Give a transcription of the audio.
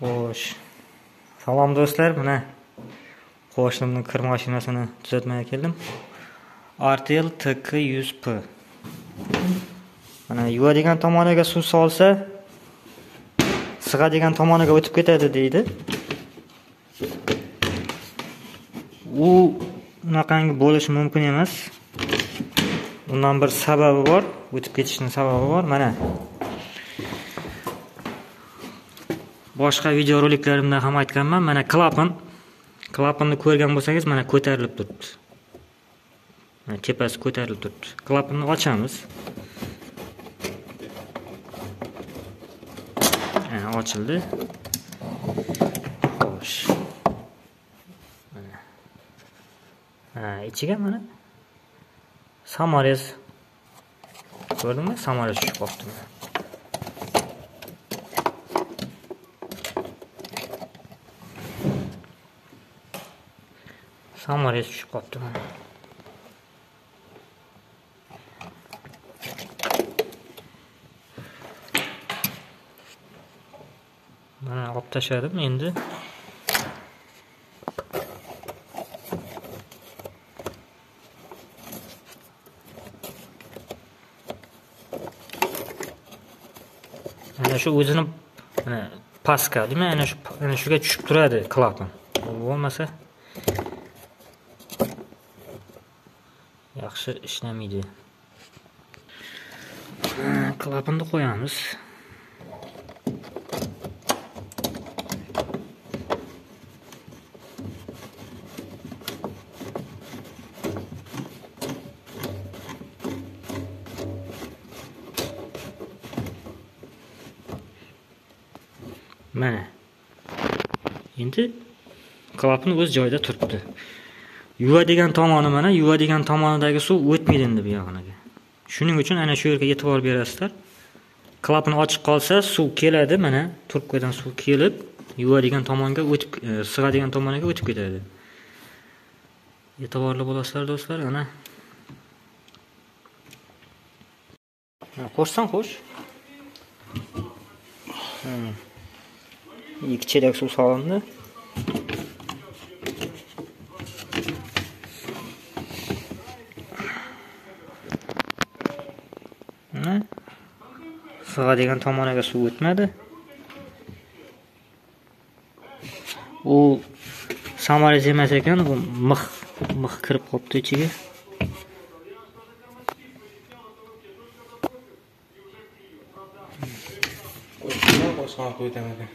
Xo'sh. Salom do'stlar, mana qo'shnimning kir mashinasini tuzatmaya keldim. Artel TK100P. Mana yuvadigan tomoniga suv solsa, sig'adigan tomoniga o'tib ketadi deydi. U unaqangi bo'lishi mumkin emas. Undan bir sababi bor, o'tib ketishining sababi bor. Mana boshqa videoroliklarimda ham aytganman. Mana klapan klapanni ko'rgan bo'lsangiz mana ko'tarilib turibdi. Mana tepasi ko'tarilib turibdi. Klapanni ochamiz. Ochildi. Xo'sh. Mana. Ha ichiga mana samolyot ko'rdingmi? Samolyot tushib qolibdi. Samolyot tushib qolibdi mana mana olib tashladim endi mana shu o'zini mana paska demak ana shu ana shuga tushib turadi klapan bo'lmasa жақсы ішінемейді клапанды қоямыз Мәне. енді клапан өз жайда тұрыпты yuvadigan tomoni mana yuvadigan tomonidagi suv o'tmaydi endi bu yog'iniga shuning uchun ana shu yerga e'tibor berasizlar. Klapan ochiq qolsa suv keladi mana trubkadan suv kelib yuvadigan tomonga o'tib e, sig'adigan tomoniga o'tib ketadi. E'tiborli bo'lasizlar do'stlar ana. Qo'shsan qo'sh. Ikki chelak suv solindi. Sig'adigan tomoniga suv o'tmadi u samolyot emas ekan u mix mix kirib qolibdi ichiga boshqa qo'ydim ekan